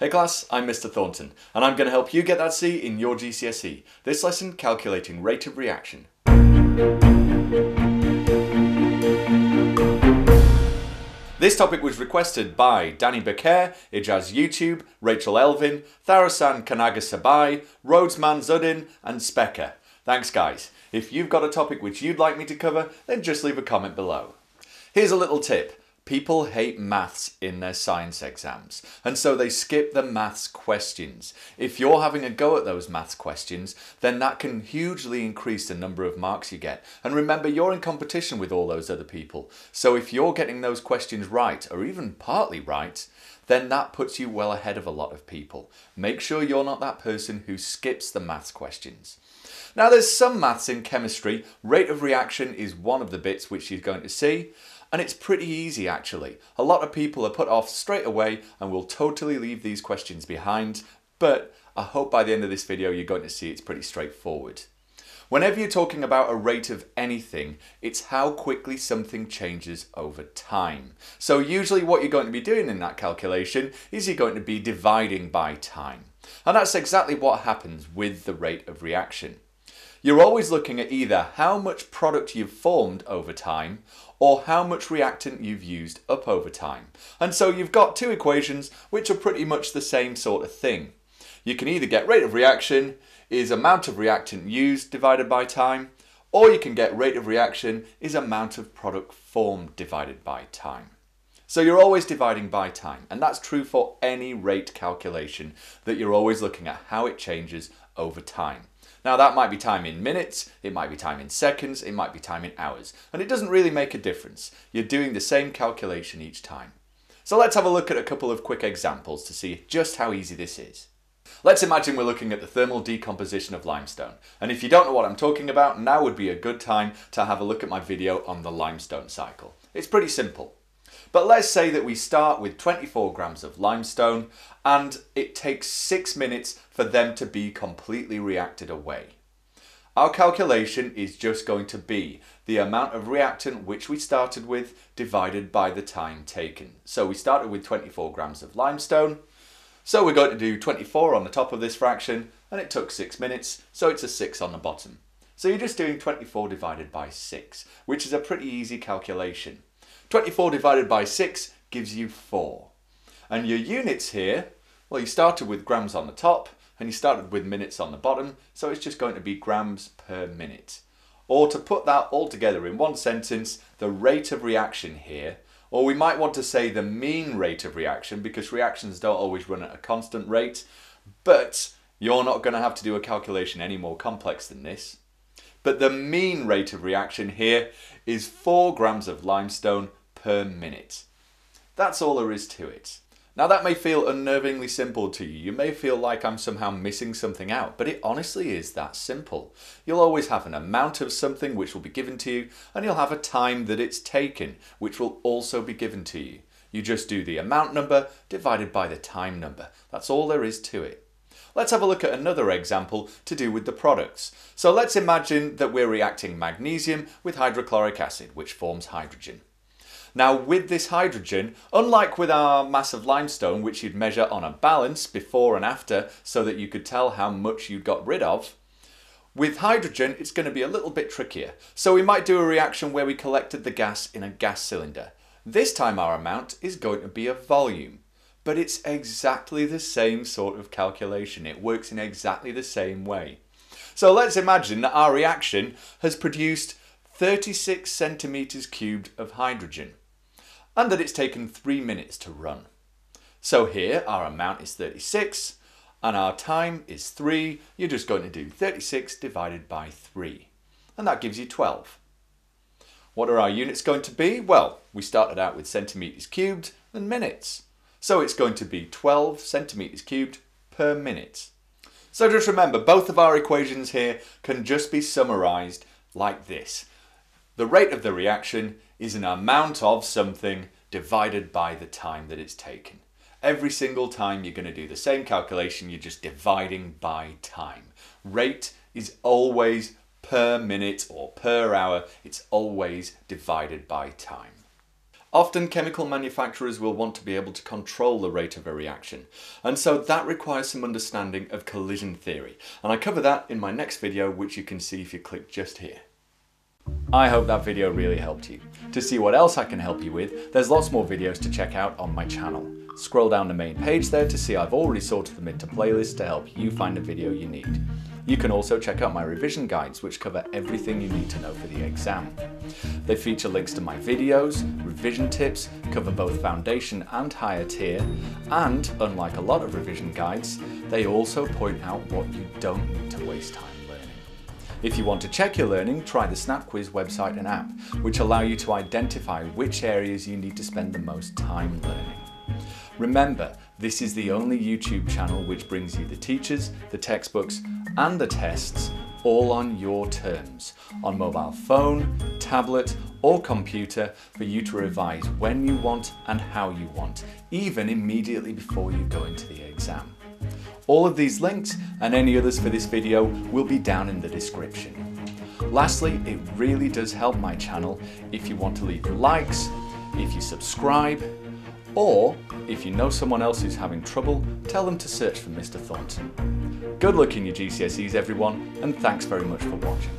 Hey class, I'm Mr. Thornton, and I'm going to help you get that C in your GCSE. This lesson, calculating rate of reaction. This topic was requested by Danny Becker, Ijaz YouTube, Rachel Elvin, Tharasan Kanaga Sabai, Rhodesman Zudin, and Specker. Thanks guys. If you've got a topic which you'd like me to cover, then just leave a comment below. Here's a little tip. People hate maths in their science exams, and so they skip the maths questions. If you're having a go at those maths questions, then that can hugely increase the number of marks you get. And remember, you're in competition with all those other people. So if you're getting those questions right, or even partly right, then that puts you well ahead of a lot of people. Make sure you're not that person who skips the maths questions. Now there's some maths in chemistry, rate of reaction is one of the bits which you're going to see, and it's pretty easy actually. A lot of people are put off straight away and will totally leave these questions behind, but I hope by the end of this video you're going to see it's pretty straightforward. Whenever you're talking about a rate of anything, it's how quickly something changes over time. So usually what you're going to be doing in that calculation is you're going to be dividing by time. And that's exactly what happens with the rate of reaction. You're always looking at either how much product you've formed over time or how much reactant you've used up over time. And so you've got two equations which are pretty much the same sort of thing. You can either get rate of reaction is amount of reactant used divided by time, or you can get rate of reaction is amount of product formed divided by time. So you're always dividing by time, and that's true for any rate calculation that you're always looking at how it changes over time. Now that might be time in minutes, it might be time in seconds, it might be time in hours, and it doesn't really make a difference. You're doing the same calculation each time. So let's have a look at a couple of quick examples to see just how easy this is. Let's imagine we're looking at the thermal decomposition of limestone. And if you don't know what I'm talking about, now would be a good time to have a look at my video on the limestone cycle. It's pretty simple. But let's say that we start with 24 grams of limestone and it takes six minutes for them to be completely reacted away. Our calculation is just going to be the amount of reactant which we started with divided by the time taken. So we started with 24 grams of limestone. So we're going to do 24 on the top of this fraction and it took 6 minutes, so it's a 6 on the bottom. So you're just doing 24 divided by 6, which is a pretty easy calculation. 24 divided by 6 gives you 4. And your units here, well you started with grams on the top and you started with minutes on the bottom, so it's just going to be grams per minute. Or to put that all together in one sentence, the rate of reaction here, or we might want to say the mean rate of reaction because reactions don't always run at a constant rate, but you're not going to have to do a calculation any more complex than this. But the mean rate of reaction here is 4 grams of limestone per minute. That's all there is to it. Now that may feel unnervingly simple to you. You may feel like I'm somehow missing something out, but it honestly is that simple. You'll always have an amount of something which will be given to you, and you'll have a time that it's taken, which will also be given to you. You just do the amount number divided by the time number. That's all there is to it. Let's have a look at another example to do with the products. So let's imagine that we're reacting magnesium with hydrochloric acid, which forms hydrogen. Now with this hydrogen, unlike with our mass of limestone, which you'd measure on a balance before and after so that you could tell how much you'd got rid of, with hydrogen, it's going to be a little bit trickier. So we might do a reaction where we collected the gas in a gas cylinder. This time our amount is going to be a volume. But it's exactly the same sort of calculation. It works in exactly the same way. So let's imagine that our reaction has produced 36 centimeters cubed of hydrogen and that it's taken three minutes to run. So here our amount is 36 and our time is 3. You're just going to do 36 divided by 3 and that gives you 12. What are our units going to be? Well, we started out with centimetres cubed and minutes. So it's going to be 12 centimetres cubed per minute. So just remember, both of our equations here can just be summarised like this. The rate of the reaction is an amount of something divided by the time that it's taken. Every single time you're going to do the same calculation, you're just dividing by time. Rate is always per minute or per hour, it's always divided by time. Often chemical manufacturers will want to be able to control the rate of a reaction, and so that requires some understanding of collision theory, and I cover that in my next video which you can see if you click just here. I hope that video really helped you. To see what else I can help you with, there's lots more videos to check out on my channel. Scroll down the main page there to see I've already sorted them into playlists to help you find the video you need. You can also check out my revision guides which cover everything you need to know for the exam. They feature links to my videos, revision tips, cover both foundation and higher tier, and unlike a lot of revision guides, they also point out what you don't need to waste time. If you want to check your learning, try the SnapQuiz website and app, which allow you to identify which areas you need to spend the most time learning. Remember, this is the only YouTube channel which brings you the teachers, the textbooks, and the tests all on your terms, on mobile phone, tablet, or computer for you to revise when you want and how you want, even immediately before you go into the exam. All of these links and any others for this video will be down in the description. Lastly, it really does help my channel if you want to leave likes, if you subscribe, or, if you know someone else who's having trouble, tell them to search for Mr. Thornton. Good luck in your GCSEs everyone, and thanks very much for watching.